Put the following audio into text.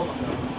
Oh my